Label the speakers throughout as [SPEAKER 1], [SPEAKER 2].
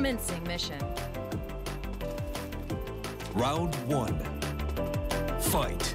[SPEAKER 1] Commencing mission.
[SPEAKER 2] Round one. Fight.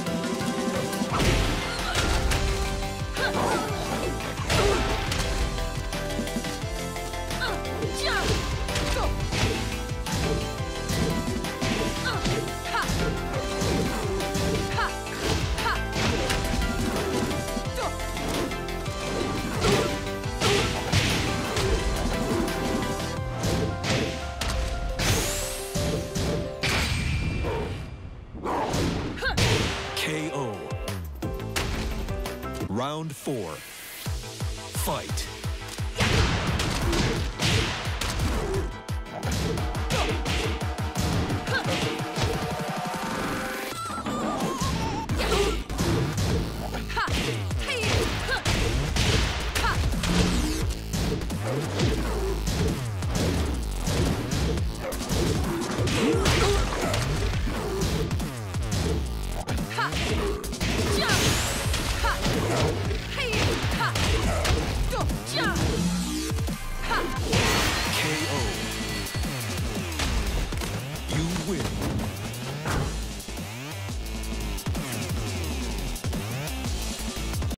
[SPEAKER 2] Round four. Fight.